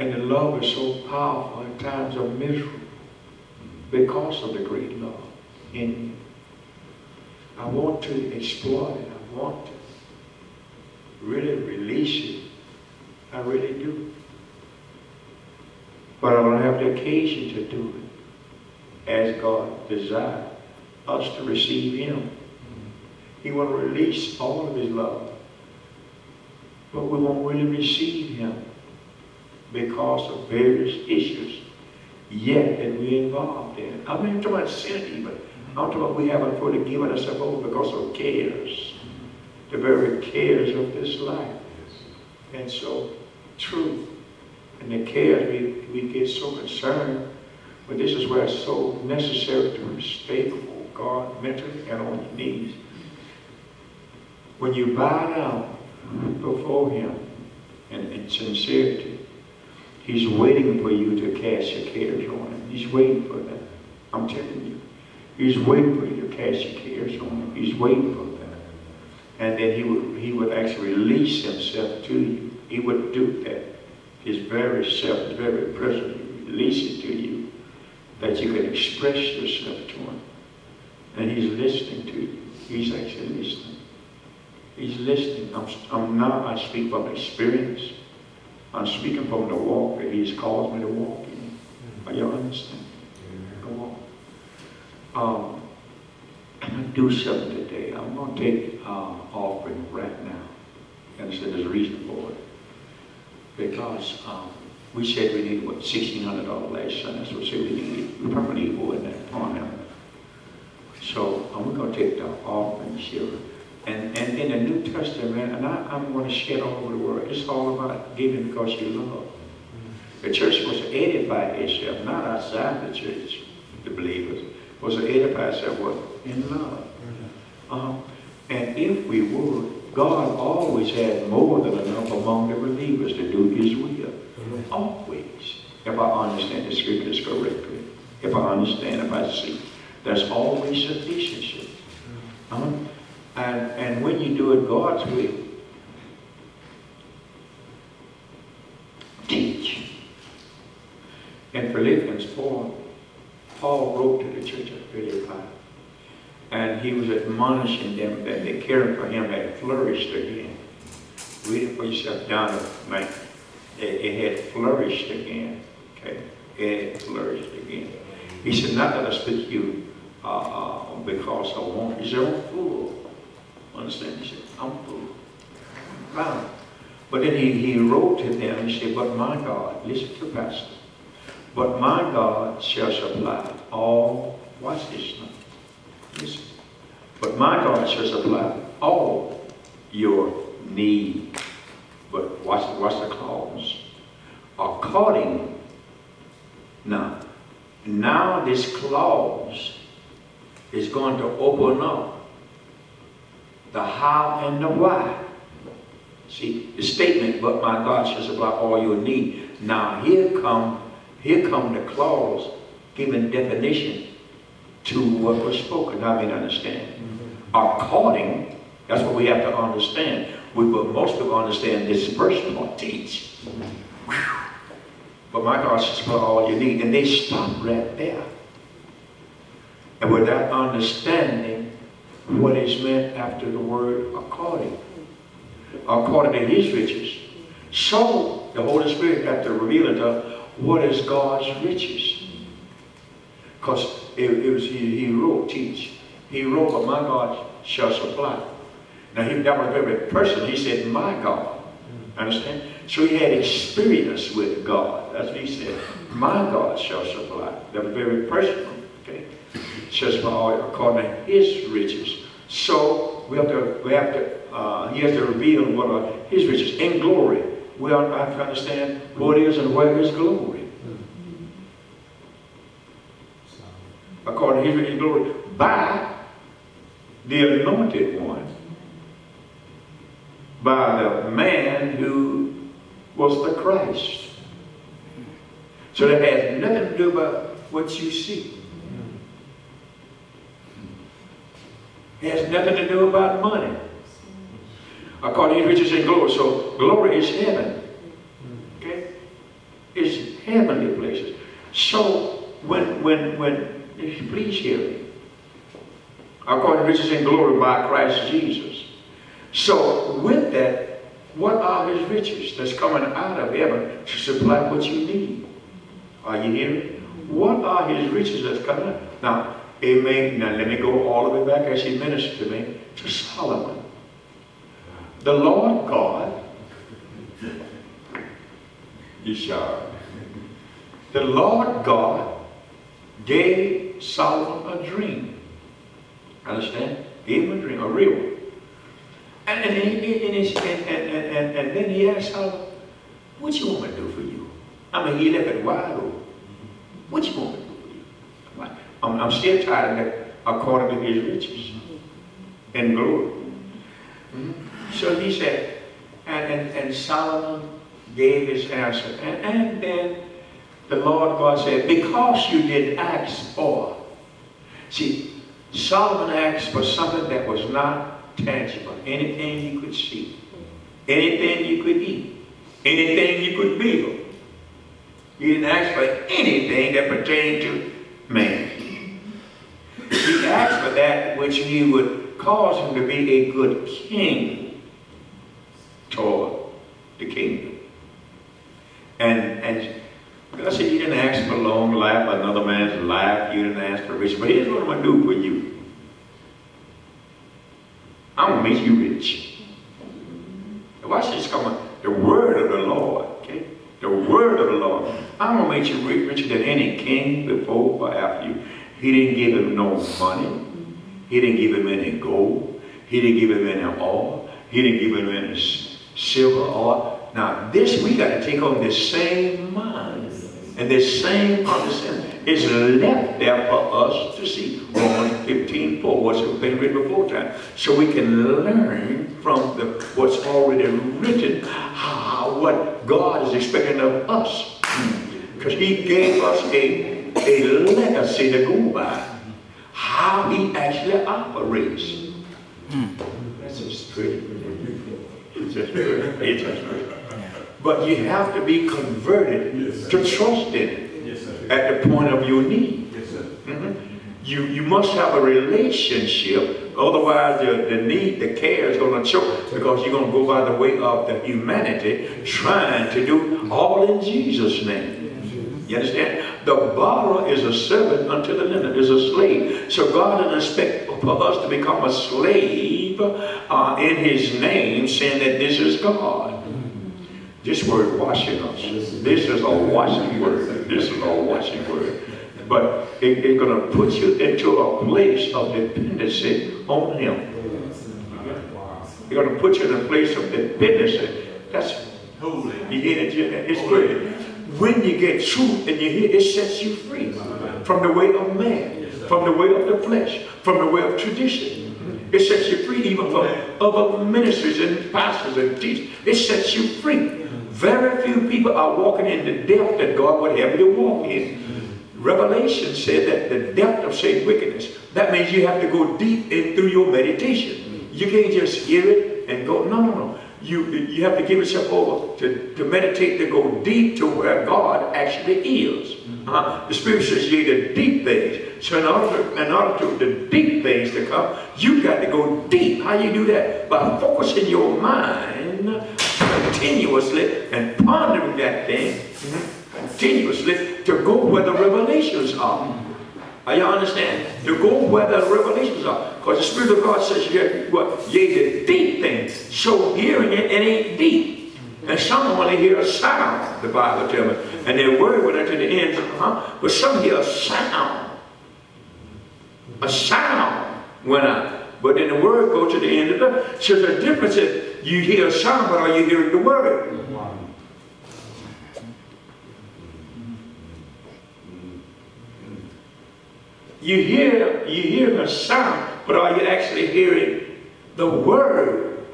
And the love is so powerful in times of misery because of the great love in you. I want to exploit it. I want to really release it. I really do. But I don't have the occasion to do it as God desired us to receive Him. He will release all of His love. But we won't really receive Him because of various issues yet that we're involved in. I'm not talking about sin even. I'm talking about we haven't fully given ourselves over because of cares. The very cares of this life. And so, truth and the cares, we, we get so concerned. But this is where it's so necessary to stay before God mentally and on your knees. When you bow down before Him in, in sincerity, He's waiting for you to cast your cares on Him. He's waiting for that. I'm telling you. He's waiting for you to cast your cares on Him. He's waiting for that. And then He would, he would actually release Himself to you. He would do that. His very self, His very presence, release it to you that you can express yourself to Him. And He's listening to you. He's actually listening. He's listening. I'm, I'm not, I speak from experience. I'm speaking from the walk that He's called me to walk in. Are you understand? Go on. Um, I'm going to do something today. I'm going to take uh, offering right now. You understand? There's a reason for it. Because um, we said we needed, what, $1,600 last Sunday. So we said we needed. We probably need more than that on him. So um, we're going to take the offerings here. And, and in the New Testament, and I, I'm going to it all over the world, it's all about giving because you love. The church was edify itself, not outside the church, the believers, was edify itself what? In love. Um, and if we would, God always had more than enough among the believers to do his will. Always. If I understand the scriptures correctly. If I understand, if I see. There's always sufficiency. Um, and, and when you do it God's way, teach. In Philippians 4, Paul wrote to the church at Philippi, and he was admonishing them that the care for him had flourished again. Read it for yourself down It, it had flourished again. Okay? It had flourished again. He said, not that I speak to you uh, uh, because I want. He said, I'm full. Understand? He said, full. Bound. But then he, he wrote to them, he said, but my God, listen to Pastor, but my God shall supply all, watch this now, listen, but my God shall supply all your need. But watch, watch the clause. According, now, now this clause is going to open up the how and the why. See, the statement, but my God shall supply all your need. Now here come, here come the clause giving definition to what was spoken. I mean, understand. Mm -hmm. According, that's what we have to understand. We, but most people understand this first part, teach. -hmm. But my God shall supply all you need. And they stop right there. And without understanding what is meant after the word according according to his riches. So the Holy Spirit had to reveal it to us what is God's riches. Because it, it, was he, he wrote, teach. He wrote, but my God shall supply. Now he, that was very personal. He said, my God. Understand? So he had experience with God. That's what he said. My God shall supply. That was very personal. Okay? Shall supply according to his riches. So we have to, we have to uh, he has to reveal what are his riches in glory. We are, have to understand what is and where is glory. According to his riches glory, by the anointed one, by the man who was the Christ. So that has nothing to do about what you see. Has nothing to do about money according to riches and glory. So glory is heaven. Okay? It's heavenly places. So when, when, when, please hear me. According to riches and glory by Christ Jesus. So with that, what are his riches that's coming out of heaven to supply what you need? Are you hearing? What are his riches that's coming out? Now, Amen. Now let me go all the way back as he ministered to me to Solomon. The Lord God, Yeshua, the Lord God gave Solomon a dream. Understand? Gave him a dream, a real one. And, and, and, and, and, and, and then he asked Solomon, what you want me to do for you? I mean, he left it wide open. What you want me to do for you? I'm, still tired of that according to his riches and glory. Mm -hmm. So he said, and, and, and Solomon gave his answer. And, and then the Lord God said, because you did ask for. See, Solomon asked for something that was not tangible. Anything you could see. Anything you could eat. Anything you could build. He didn't ask for anything that pertained to man. He asked for that which he would cause him to be a good king toward the kingdom. And, and God said, you didn't ask for long life, another man's life. You didn't ask for riches. But here's what I'm going to do for you. I'm going to make you rich. Watch this coming. The word of the Lord. Okay? The word of the Lord. I'm going to make you richer than any king before or after you. He didn't give him no money. He didn't give him any gold. He didn't give him any oil. He didn't give him any silver oil. Now this, we got to take on this same mind and this same understanding. is left there for us to see. Romans 15, 4, what's been written before time. So we can learn from the, what's already written, how, what God is expecting of us. Hmm. Because he gave us a a legacy to go by. How he actually operates. That's a pretty. It's just pretty. It's just pretty. But you have to be converted yes, to trust in it yes, at the point of your need. Yes, mm -hmm. You, you must have a relationship, otherwise the, the need, the care is going to choke because you're going to go by the way of the humanity trying to do all in Jesus' name. You understand? The borrower is a servant unto the lender, is a slave. So God doesn't expect for us to become a slave uh, in his name, saying that this is God. This word washing us. This is a washing word. This is a washing word. But it's it going to put you into a place of dependency on him. It's going to put you in a place of dependency. That's holy. You get it? It's good when you get truth and you hear, it sets you free from the way of man, from the way of the flesh, from the way of tradition. It sets you free even from other ministers and pastors and teachers. It sets you free. Very few people are walking in the depth that God would have you walk in. Revelation said that the depth of Satan's wickedness, that means you have to go deep in through your meditation. You can't just hear it and go, no, no, no you, you have to give yourself over to, to meditate, to go deep to where God actually is. Uh, the Spirit says you the deep things. So in order, to, in order to the deep things to come, you got to go deep. How you do that? By focusing your mind continuously and pondering that thing mm -hmm, continuously to go where the revelations are. Are you understand? To go where the revelations are. Because the Spirit of God says, yeah, what? Yea, the deep things. So hearing it, it ain't deep. And some only hear a sound, the Bible tells me. And they're worried it to the end. Of the huh? But some hear a sound. A sound went out. But then the word goes to the end of it. So the difference is you hear a sound, but are you hearing the word? You hear, you hear the sound, but are you actually hearing the word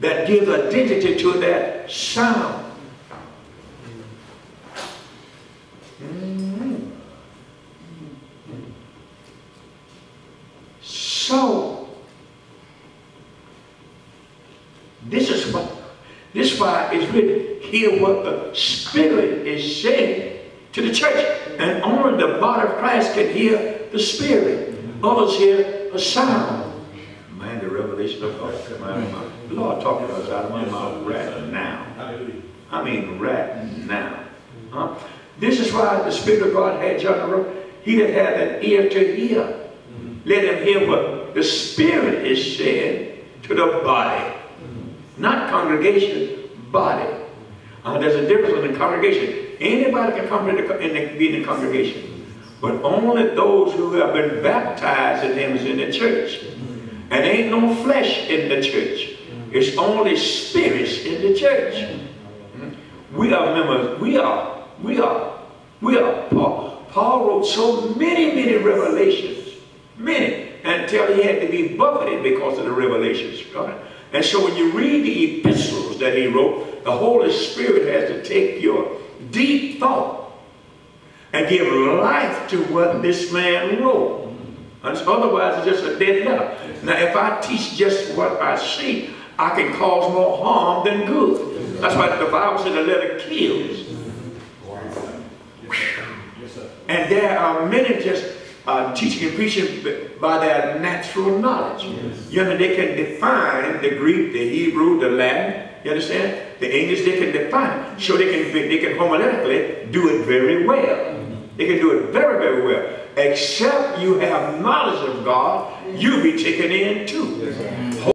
that gives identity to that sound? Mm-hmm. So, this is what This is why it's written, hear what the Spirit is saying to the church. And only the body of Christ can hear the Spirit. Others hear a sound. Man, the revelation of God come out of my Lord talking to us out of my mouth right now. I mean right now. Huh? This is why the Spirit of God had John the. He that had an ear to hear. Let him hear what the Spirit is saying to the body. Not congregation, body. Uh, there's a difference in the congregation. Anybody can come in the, in the, be in the congregation. But only those who have been baptized in him is in the church. And ain't no flesh in the church. It's only spirits in the church. Hmm? We are members. We are. We are. We are. Paul, Paul wrote so many, many revelations. Many. Until he had to be buffeted because of the revelations. Right? And so when you read the epistles that he wrote, the Holy Spirit has to take your deep thought and give life to what this man wrote. Otherwise, it's just a dead letter. Now, if I teach just what I see, I can cause more harm than good. That's why the Bible said the letter kills. And there are many just uh, teaching and preaching by their natural knowledge. You know, they can define the Greek, the Hebrew, the Latin. You understand? The English, they can define it. So they can, they can homiletically do it very well. They can do it very, very well. Except you have knowledge of God, you'll be taken in too.